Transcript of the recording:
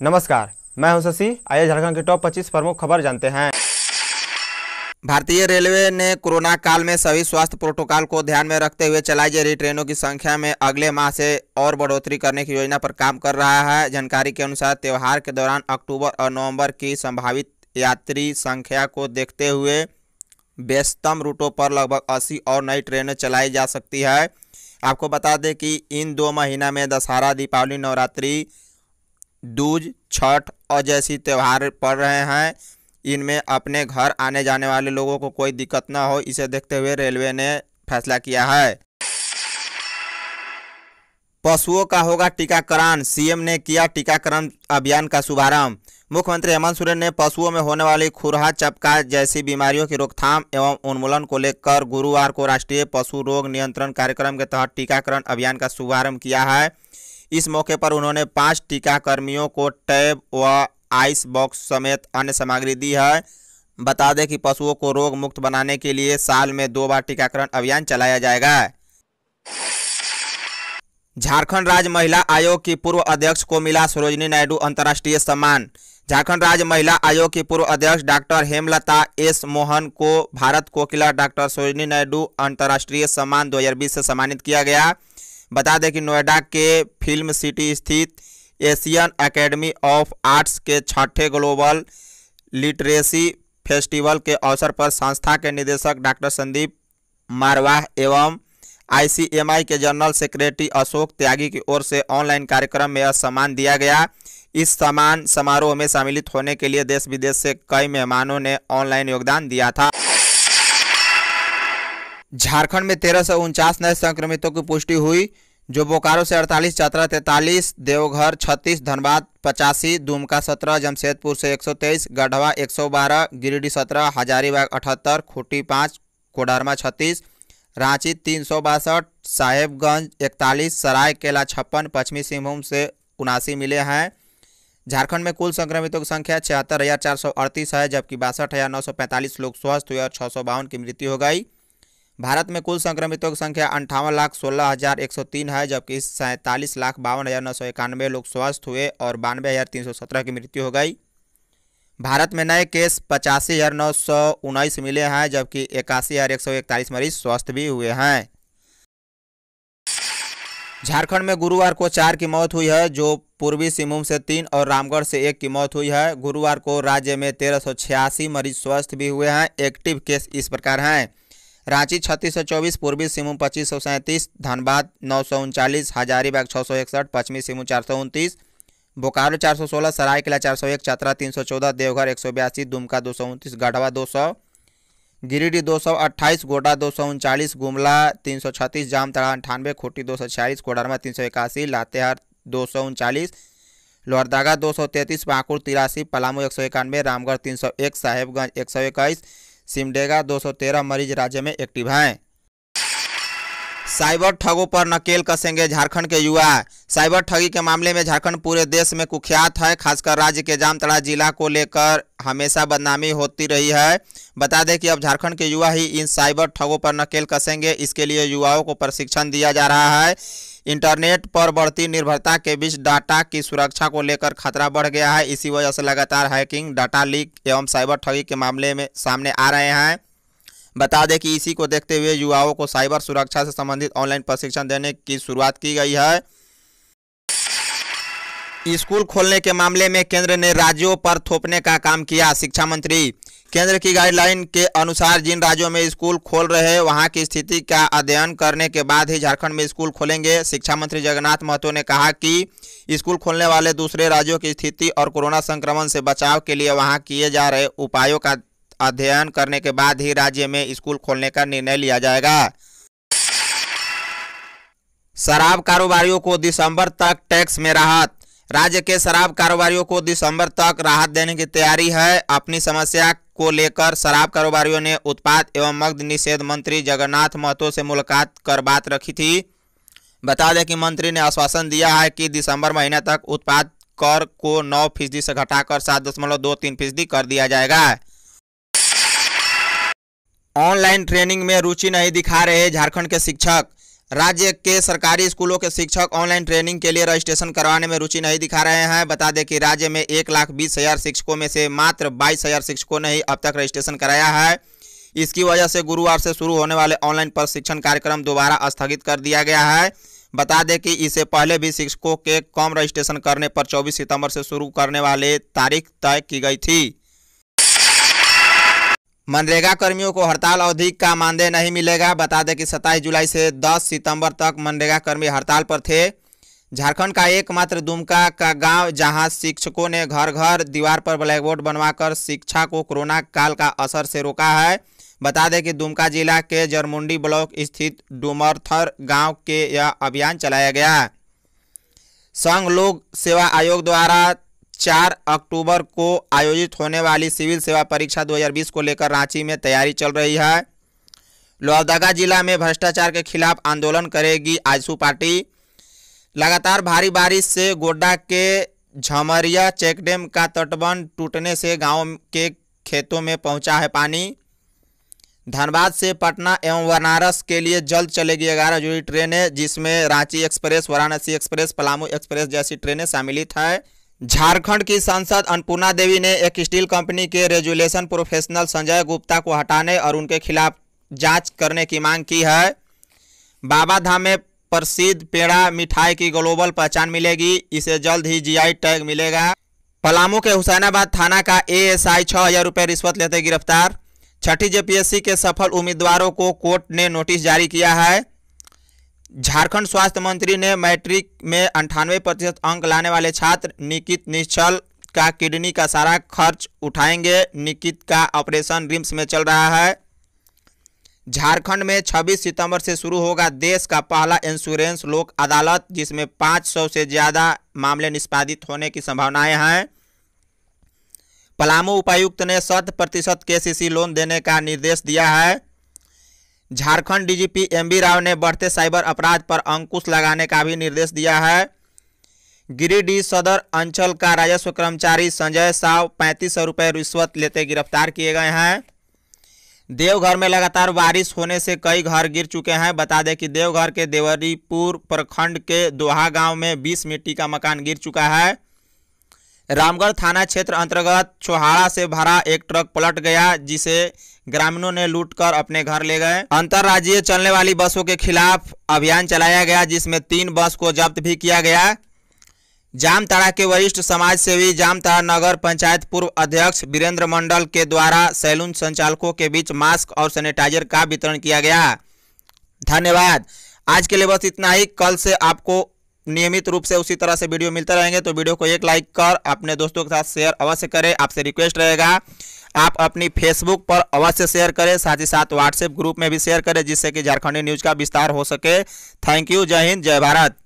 नमस्कार, मैं हूँ शशि। आइए झारखंड के टॉप 25 प्रमुख खबर जानते हैं। भारतीय रेलवे ने कोरोना काल में सभी स्वास्थ्य प्रोटोकॉल को ध्यान में रखते हुए चलाई जा रही ट्रेनों की संख्या में अगले माह से और बढ़ोतरी करने की योजना पर काम कर रहा है। जानकारी के अनुसार त्यौहार के दौरान अक्टूबर और नवंबर की संभावित यात्री संख्या को देखते हुए व्यस्तम रूटों पर लगभग 80 और नई ट्रेनें चलाई जा सकती है। आपको बता दें कि इन दो महीना में दशहरा, दीपावली, नवरात्रि दूज, छठ और जैसी त्यौहार पड़ रहे हैं। इनमें अपने घर आने जाने वाले लोगों को कोई दिक्कत ना हो, इसे देखते हुए रेलवे ने फैसला किया है। पशुओं का होगा टीकाकरण। सीएम ने किया टीकाकरण अभियान का शुभारंभ। मुख्यमंत्री हेमंत सोरेन ने पशुओं में होने वाली खुरहा, चपका जैसी बीमारियों की रोकथाम एवं उन्मूलन को लेकर गुरुवार को राष्ट्रीय पशु रोग नियंत्रण कार्यक्रम के तहत टीकाकरण अभियान का शुभारंभ किया है। इस मौके पर उन्होंने पाँच टीकाकर्मियों को टैब व आइस बॉक्स समेत अन्य सामग्री दी है। बता दें कि पशुओं को रोग मुक्त बनाने के लिए साल में दो बार टीकाकरण अभियान चलाया जाएगा। झारखंड राज्य महिला आयोग की पूर्व अध्यक्ष को मिला सरोजनी नायडू अंतर्राष्ट्रीय सम्मान। झारखंड राज्य महिला आयोग की पूर्व अध्यक्ष डॉक्टर हेमलता एस मोहन को भारत कोकिला डॉक्टर सरोजनी नायडू अंतर्राष्ट्रीय सम्मान 2020 से सम्मानित किया गया। बता दें कि नोएडा के फ़िल्म सिटी स्थित एशियन एकेडमी ऑफ़ आर्ट्स के छठे ग्लोबल लिटरेसी फेस्टिवल के अवसर पर संस्था के निदेशक डॉक्टर संदीप मारवाह एवं आईसीएमआई के जनरल सेक्रेटरी अशोक त्यागी की ओर से ऑनलाइन कार्यक्रम में यह सम्मान दिया गया। इस सम्मान समारोह में सम्मिलित होने के लिए देश विदेश से कई मेहमानों ने ऑनलाइन योगदान दिया था। झारखंड में तेरह सौ उनचास नए संक्रमितों की पुष्टि हुई जो बोकारो से 48, चतरा तैंतालीस देवघर 36, धनबाद पचासी दुमका 17, जमशेदपुर से 123, गढ़वा 112, गिरिडीह 17, हजारीबाग 78, खूंटी 5, कोडरमा 36, रांची तीन सौ बासठ साहेबगंज इकतालीस सरायकेला छप्पन पश्चिमी सिंहभूम से उनासी मिले हैं। झारखंड में कुल संक्रमितों की संख्या छिहत्तर हज़ार चार सौ अड़तीस है जबकि बासठ हज़ार नौ सौ पैंतालीस लोग स्वस्थ हुए और छः सौ बावन की मृत्यु हो गई। भारत में कुल संक्रमितों की संख्या अंठावन लाख सोलह हज़ार एक सौ तीन है, जबकि सैंतालीस लाख बावन हज़ार नौ सौ इक्यानवे लोग स्वस्थ हुए और बानवे हज़ार तीन सौ सत्रह की मृत्यु हो गई। भारत में नए केस पचासी हज़ार नौ सौ उन्नीस मिले हैं, जबकि इक्यासी हज़ार एक सौ इकतालीस मरीज़ स्वस्थ भी हुए हैं। झारखंड में गुरुवार को चार की मौत हुई है, जो पूर्वी सिंहभूम से तीन और रामगढ़ से एक की मौत हुई है। गुरुवार को राज्य में तेरह सौ छियासी मरीज़ स्वस्थ भी हुए हैं, एक्टिव केस इस प्रकार हैं। रांची, छत्तीस सौ चौबीस, पूर्वी सिंहभूम, पच्चीस सौ सैंतीस, धनबाद, नौ सौ उनचालीस, हजारीबाग छः सौ इकसठ, पश्चिमी सिंहभूम, चार सौ उनतीस, बोकारो, चार सौ सोलह, सरायकला, चार सौ एक, चतरा, तीन सौ चौदह, देवघर, एक सौ बयासी, दुमका, दो सौ उनतीस, गढ़वा, दो सौ, गिरिडीह, दो सौ अट्ठाईस गोडा दो सौ उनचालीस, गुमला, तीन सौ छत्तीस, जामतड़ा अंठानवे खूंटी, दो सौ छियालीस, कोडरमा, तीन सौ इक्यासी, लातेहार, दो सौ उनचालीस, लोहरदगा, दो सौ तैंतीस पाकुड़ तिरासी, पलामू, एक सौ इक्यानवे रामगढ़, तीन सौ एक, साहेबगंज, एक सौ इक्कीस सिमडेगा 213 मरीज़ राज्य में एक्टिव हैं। साइबर ठगों पर नकेल कसेंगे झारखंड के युवा। साइबर ठगी के मामले में झारखंड पूरे देश में कुख्यात है, खासकर राज्य के जामतड़ा जिला को लेकर हमेशा बदनामी होती रही है। बता दें कि अब झारखंड के युवा ही इन साइबर ठगों पर नकेल कसेंगे। इसके लिए युवाओं को प्रशिक्षण दिया जा रहा है। इंटरनेट पर बढ़ती निर्भरता के बीच डाटा की सुरक्षा को लेकर खतरा बढ़ गया है। इसी वजह से लगातार हैकिंग, डाटा लीक एवं साइबर ठगी के मामले में सामने आ रहे हैं। बता दें कि इसी को देखते हुए युवाओं को साइबर सुरक्षा से संबंधित ऑनलाइन प्रशिक्षण देने की शुरुआत की गई है। स्कूल खोलने के मामले में केंद्र ने राज्यों पर थोपने का काम किया, शिक्षा मंत्री। केंद्र की गाइडलाइन के अनुसार जिन राज्यों में स्कूल खोल रहे वहाँ की स्थिति का अध्ययन करने के बाद ही झारखंड में स्कूल खोलेंगे। शिक्षा मंत्री जगन्नाथ महतो ने कहा कि स्कूल खोलने वाले दूसरे राज्यों की स्थिति और कोरोना संक्रमण से बचाव के लिए वहाँ किए जा रहे उपायों का अध्ययन करने के बाद ही राज्य में स्कूल खोलने का निर्णय लिया जाएगा। शराब कारोबारियों को दिसंबर तक टैक्स में राहत। राज्य के शराब कारोबारियों को दिसंबर तक राहत देने की तैयारी है। अपनी समस्या को लेकर शराब कारोबारियों ने उत्पाद एवं मद्य निषेध मंत्री जगन्नाथ महतो से मुलाकात कर बात रखी थी। बता दें कि मंत्री ने आश्वासन दिया है कि दिसंबर महीने तक उत्पाद कर को नौ फ़ीसदी से घटाकर सात दशमलव दो तीन फ़ीसदी कर दिया जाएगा। ऑनलाइन ट्रेनिंग में रुचि नहीं दिखा रहे झारखंड के शिक्षक। राज्य के सरकारी स्कूलों के शिक्षक ऑनलाइन ट्रेनिंग के लिए रजिस्ट्रेशन करवाने में रुचि नहीं दिखा रहे हैं। बता दें कि राज्य में एक लाख बीस हज़ार शिक्षकों में से मात्र बाईस हज़ार शिक्षकों ने ही अब तक रजिस्ट्रेशन कराया है। इसकी वजह से गुरुवार से शुरू होने वाले ऑनलाइन प्रशिक्षण कार्यक्रम दोबारा स्थगित कर दिया गया है। बता दें कि इससे पहले भी शिक्षकों के कम रजिस्ट्रेशन करने पर 24 सितंबर से शुरू करने वाले तारीख तय की गई थी। मनरेगा कर्मियों को हड़ताल अवधि का मानदेय नहीं मिलेगा। बता दें कि 27 जुलाई से 10 सितंबर तक मनरेगा कर्मी हड़ताल पर थे। झारखंड का एकमात्र दुमका का गाँव, जहाँ शिक्षकों ने घर घर दीवार पर ब्लैकबोर्ड बनवाकर शिक्षा को कोरोना काल का असर से रोका है। बता दें कि दुमका जिला के जरमुंडी ब्लॉक स्थित डुमरथर गाँव के यह अभियान चलाया गया संघ लोक सेवा आयोग द्वारा 4 अक्टूबर को आयोजित होने वाली सिविल सेवा परीक्षा 2020 को लेकर रांची में तैयारी चल रही है। लोहरदगा जिला में भ्रष्टाचार के खिलाफ आंदोलन करेगी आजसू पार्टी। लगातार भारी बारिश से गोड्डा के झमरिया चेकडेम का तटबंध टूटने से गाँव के खेतों में पहुँचा है पानी। धनबाद से पटना एवं बनारस के लिए जल्द चलेगी ग्यारह जोड़ी ट्रेनें, जिसमें Ranchi express, Varanasi express, Palamu express जैसी ट्रेनें सम्मिलित है। झारखंड की सांसद अन्नपूर्णा देवी ने एक स्टील कंपनी के रेजुलेशन प्रोफेशनल संजय गुप्ता को हटाने और उनके खिलाफ जाँच करने की मांग की है। बाबा धाम में प्रसिद्ध पेड़ा मिठाई की ग्लोबल पहचान मिलेगी। इसे जल्द ही जीआई टैग मिलेगा। पलामू के हुसैनाबाद थाना का एएसआई छः हज़ार रुपये रिश्वत लेते गिरफ़्तार। छठी जेपीएससी के सफल उम्मीदवारों को कोर्ट ने नोटिस जारी किया है। झारखंड स्वास्थ्य मंत्री ने मैट्रिक में अंठानवे प्रतिशत अंक लाने वाले छात्र निकित निश्चल का किडनी का सारा खर्च उठाएँगे। निकित का ऑपरेशन रिम्स में चल रहा है। झारखंड में 26 सितंबर से शुरू होगा देश का पहला इंश्योरेंस लोक अदालत, जिसमें 500 से ज़्यादा मामले निष्पादित होने की संभावनाएँ हैं। पलामू उपायुक्त ने शत प्रतिशत केसीसी लोन देने का निर्देश दिया है। झारखंड डीजीपी एमबी राव ने बढ़ते साइबर अपराध पर अंकुश लगाने का भी निर्देश दिया है। गिरिडीह सदर अंचल का राजस्व कर्मचारी संजय साव पैंतीस सौ रुपये रिश्वत लेते गिरफ़्तार किए गए हैं। देवघर में लगातार बारिश होने से कई घर गिर चुके हैं। बता दें कि देवघर के देवरीपुर प्रखंड के दोहा गाँव में 20 मिट्टी का मकान गिर चुका है। रामगढ़ थाना क्षेत्र अंतर्गत छोहाड़ा से भरा एक ट्रक पलट गया, जिसे ग्रामीणों ने लूटकर अपने घर ले गए। अंतर्राज्यीय चलने वाली बसों के खिलाफ अभियान चलाया गया, जिसमें तीन बस को जब्त भी किया गया। जामताड़ा के वरिष्ठ समाज सेवी जामताड़ा नगर पंचायत पूर्व अध्यक्ष वीरेंद्र मंडल के द्वारा सैलून संचालकों के बीच मास्क और सैनिटाइजर का वितरण किया गया। धन्यवाद। आज के लिए बस इतना ही। कल से आपको नियमित रूप से उसी तरह से वीडियो मिलते रहेंगे तो वीडियो को एक लाइक कर, अपने दोस्तों के साथ शेयर अवश्य करें। आपसे रिक्वेस्ट रहेगा, आप अपनी फेसबुक पर अवश्य शेयर करें, साथ ही साथ व्हाट्सएप ग्रुप में भी शेयर करें, जिससे कि झारखंडी न्यूज़ का विस्तार हो सके। थैंक यू जय हिंद, जय भारत।